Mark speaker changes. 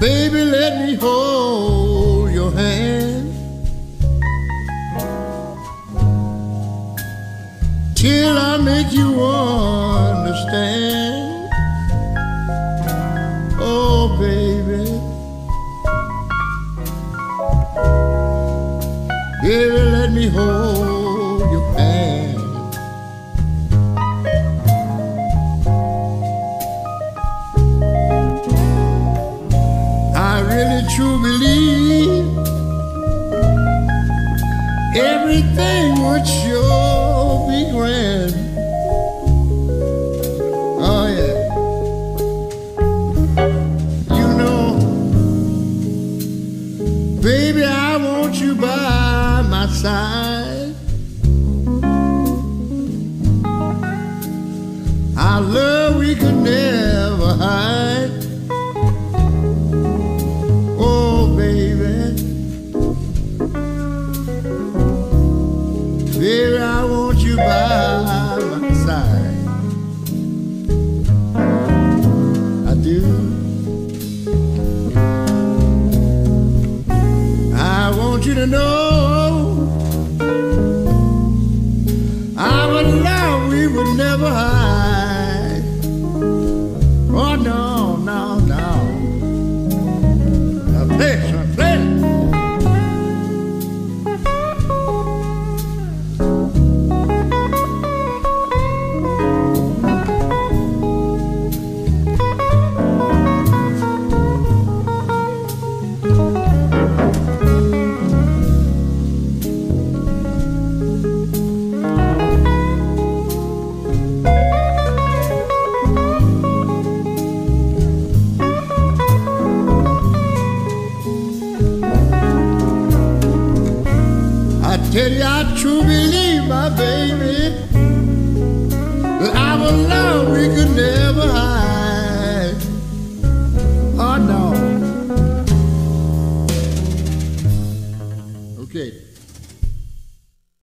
Speaker 1: Baby, let me hold your hand till I make you understand. Oh, baby, baby, let me hold Truly believe everything would sure be grand. Oh yeah. You know, baby, I want you by my side. By my side. I do. I want you to know we would never hide. I tell